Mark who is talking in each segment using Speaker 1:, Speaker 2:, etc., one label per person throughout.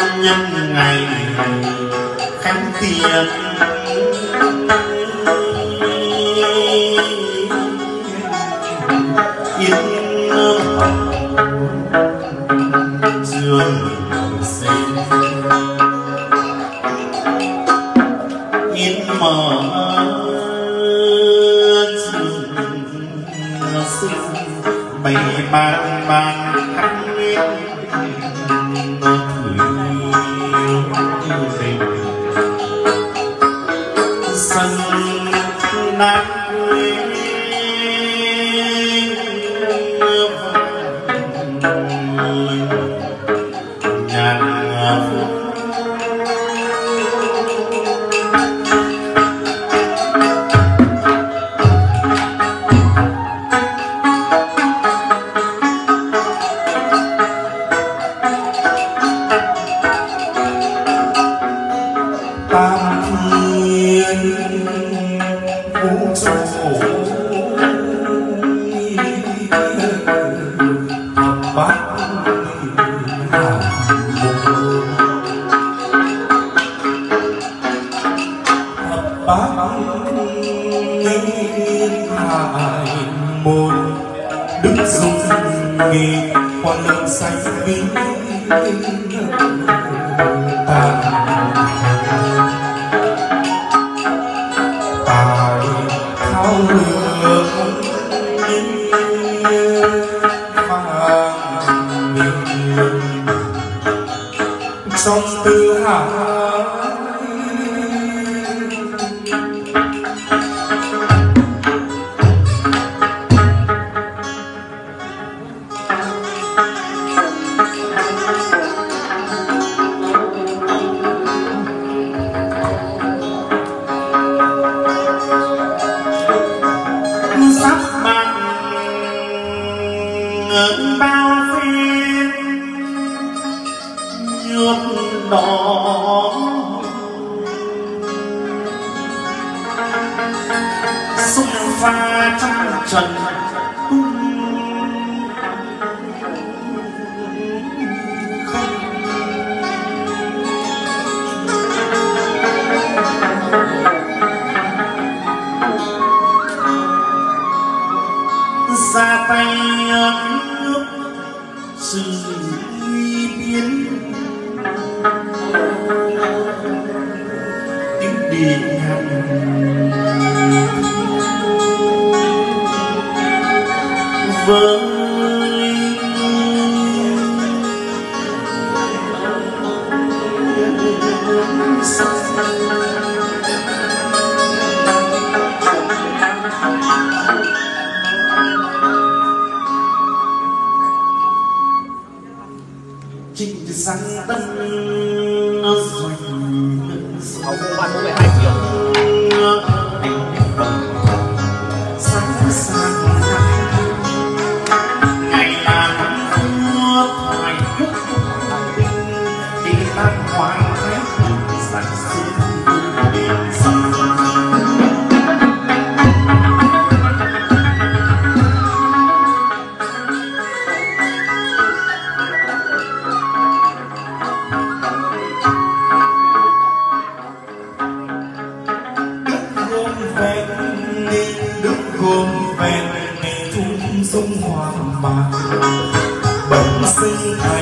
Speaker 1: tăng nhân ngày khánh thiện. Yên dương sinh yên mờ sinh bày bàn bàn nắng xanh bên tàn sang tân sông hoa bạc bỗng sinh thành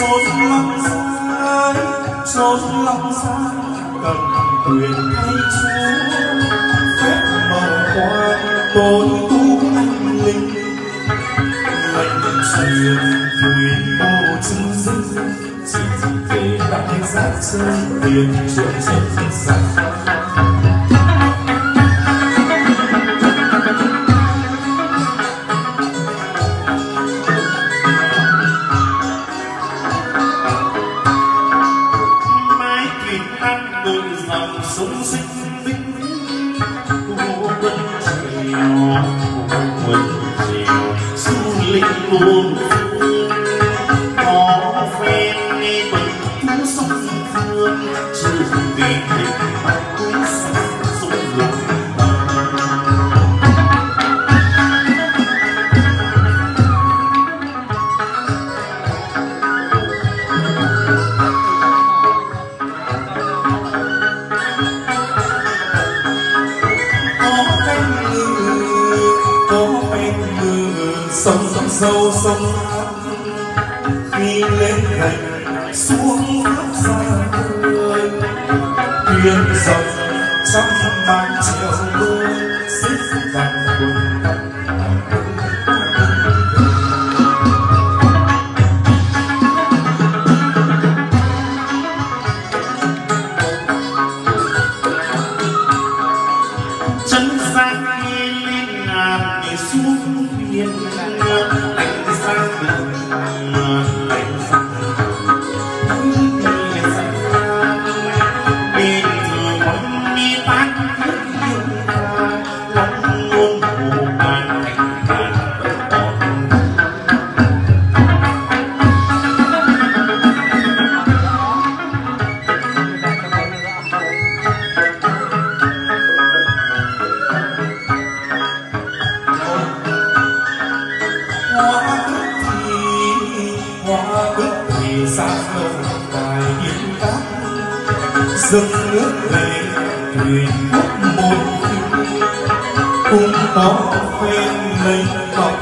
Speaker 1: xôn lòng sai xôn lòng sai cần quyền thay chúa phép màu quan tôn tu anh linh. Lệnh truyền thuyền bao chứng dân chỉ về đại giác sơn tiền chuyện chân sắc cơn dòng súng sinh. awesome.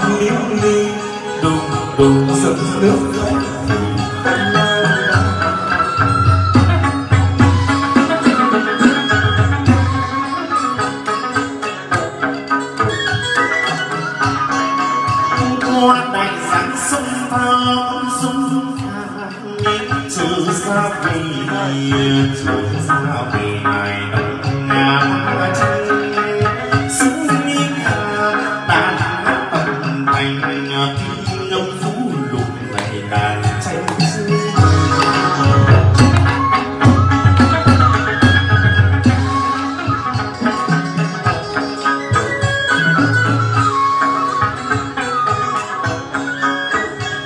Speaker 1: nước ly đùng đùng dập nước mắt anh, nhâm phú lục ngày đàn tranh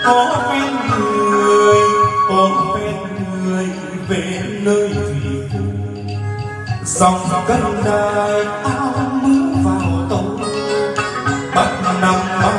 Speaker 1: có quen người, có quen người về nơi thủy phủ. Dòng cân đài áo mưa vào tàu bắt năm bao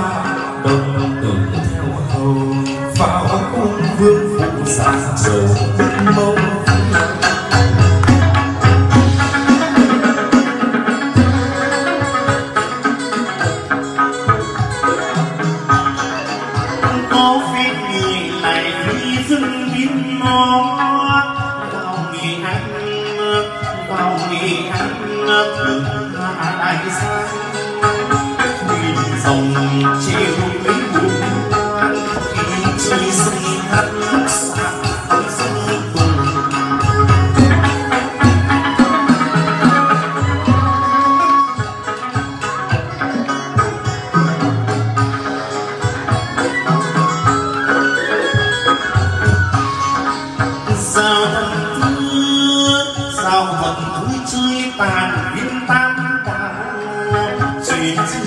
Speaker 1: dreams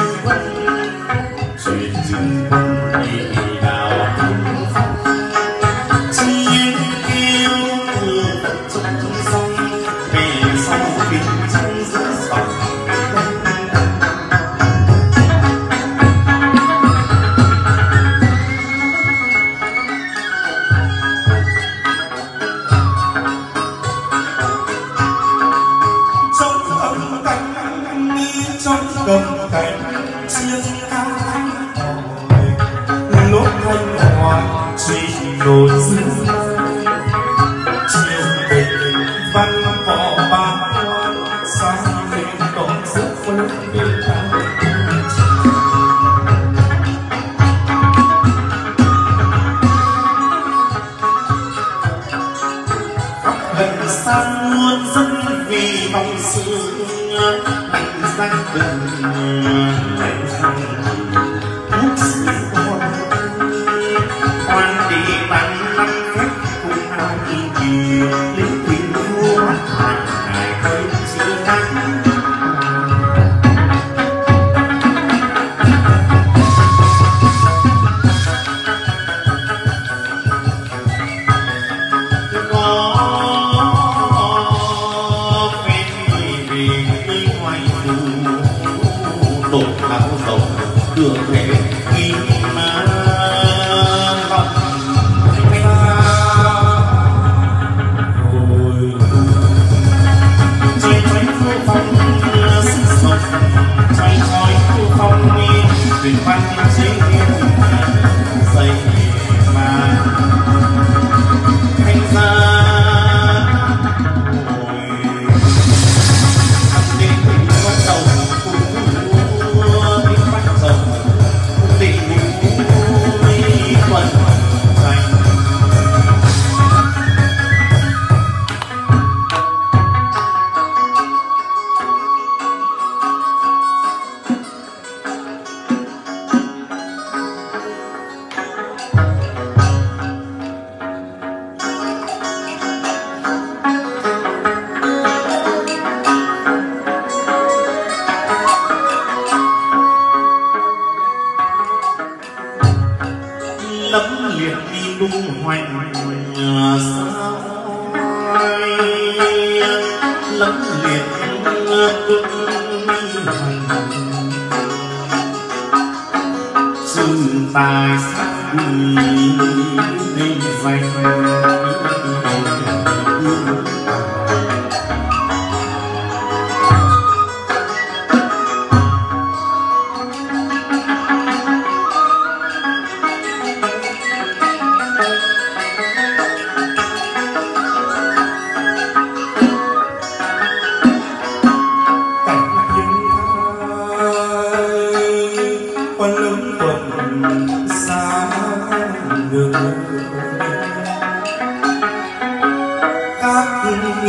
Speaker 1: trong công cảnh chiếc cao thắng lúc thanh hoài suy đột dương sắc tình
Speaker 2: ngoài đột lão rộng đường
Speaker 1: hệ nghi
Speaker 2: Thank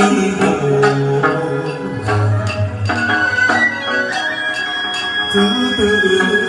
Speaker 2: you.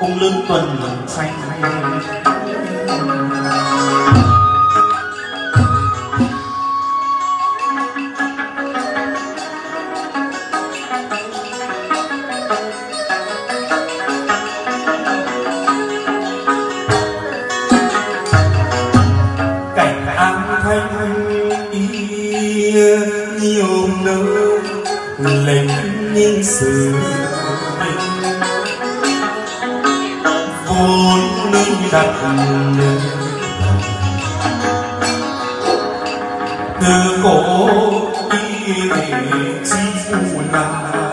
Speaker 2: cung lưng tuần xanh.
Speaker 1: Cảnh an thanh yêu nơi lệnh nhân sự mình
Speaker 2: đặt từ cổ y chi phù lại